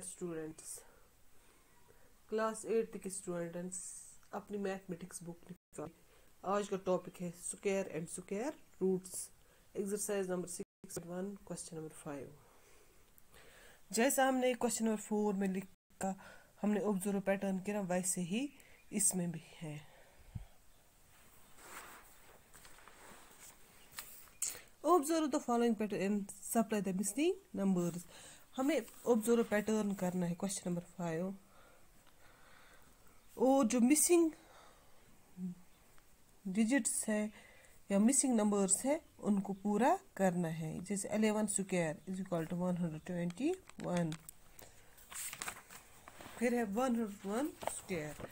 Students. Class के students अपनी mathematics book आज का टॉपिक है and roots exercise number six one question number five जैसा हमने क्वेश्चन नंबर फोर में लिखा, हमने ऑब्ज़र्व पैटर्न किया, वैसे ही इसमें भी है। Observe the following pattern and supply the missing numbers हमें ऑब्ज़र्व पैटर्न करना है क्वेश्चन नंबर फाइव और जो मिसिंग डिजिट्स है या मिसिंग नंबर्स है, उनको पूरा करना है. जैसे eleven square is equal to one hundred twenty one फिर है one hundred one square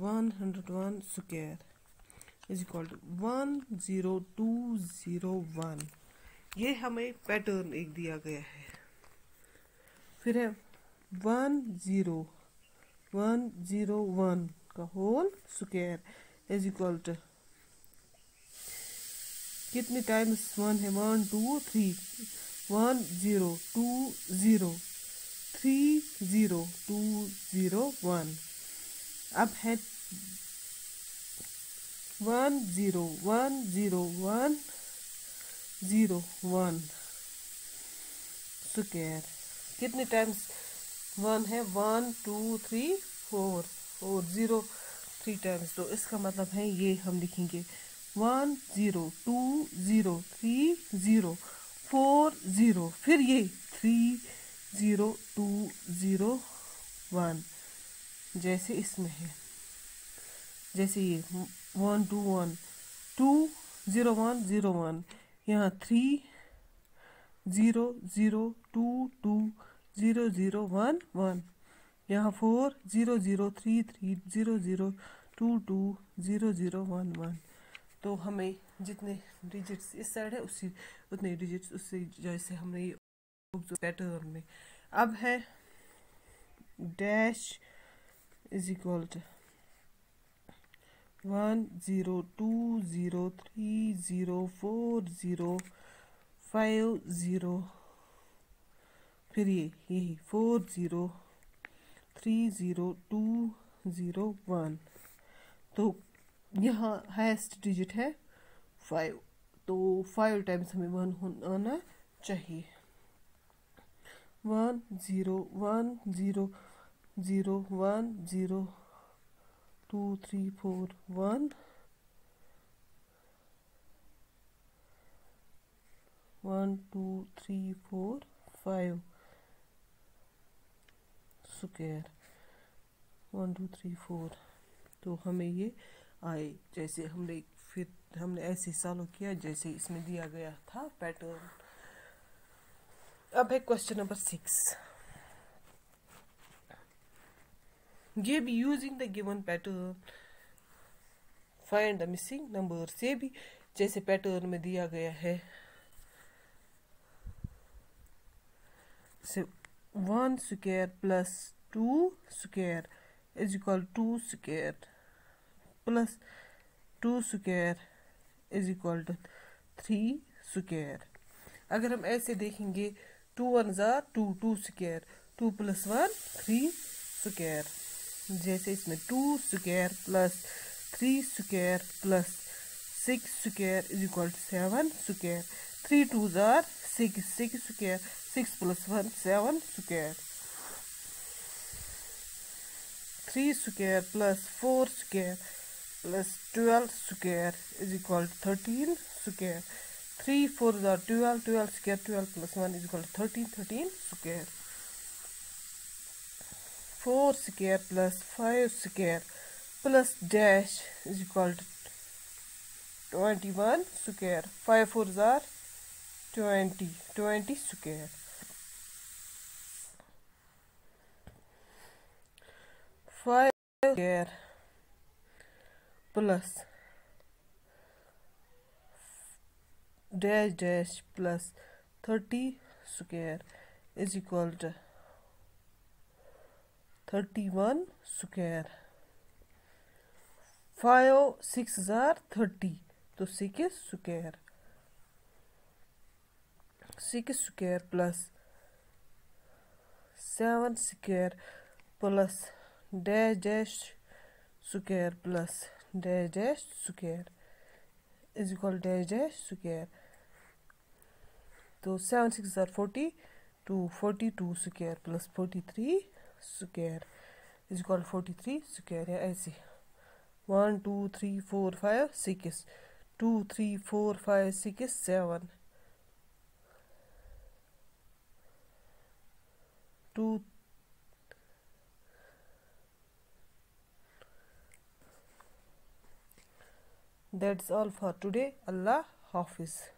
one hundred one square is equal to one zero two zero one ये हमें पैटर्न एक दिया गया है। फिर है one zero one zero one का whole square is equal to कितने टाइम्स वन है? One two three one zero two zero three zero two zero one अब है one zero one zero one zero one. Square कितने times one है? One, two, three, four और zero, three times तो इसका मतलब है ये हम लिखेंगे। One, zero, two, zero, three, zero, four, zero. Three ये three, zero, to, zero, one. जैसे इसमें है। जैसे ये one two one, two zero one zero one, यहाँ three zero zero two two zero zero one one, यहाँ four zero zero three three zero zero two two zero zero one one. तो हमें जितने डिजिट्स इस side है, उसी, उतने digits उससे जैसे हमने ये पैटर्न में। अब है dash is equal to one zero two zero three zero four zero five zero फिर ये, यही four zero three zero two zero one तो यहाँ हाइस्ट डिजिट है फाइव तो फाइव टाइम्स हमें वन आना चाहिए। One zero one zero zero one zero two, three, four, one. One two three four five. Square one two three four. तो हमें ये आए। जैसे हमने फिर हमने ऐसे सॉल्व किया जैसे इसमें दिया गया था पैटर्न। अब है क्वेश्चन नंबर सिक्स। ये भी using the given pattern find the missing number से भी जैसे पैटर्न में दिया गया है। से one square plus two square is equal to square plus two square is equal to three square अगर हम ऐसे देखेंगे टू वन ज़ार two two square two plus one three square जैसे इसमें two square plus three square plus six square is equal to seven square three two tsar six six square six plus one seven square three square plus four square plus twelve square is equal to thirteen square three four tsar twelve twelve square twelve plus one is equal to thirteen thirteen square 4 square plus 5 square plus dash is equal to 21 square. 5 fours are 20 20 square. Five square plus dash dash plus 30 square is equal to thirty one square five six हज़ार thirty तो six square six square plus seven square plus dash dash square plus dash dash square is equal dash dash square तो seven six हज़ार forty two forty two square plus forty three square is equal forty three square या ऐसे one two three four five six two three four five six seven two that's all for today. Allah hafiz.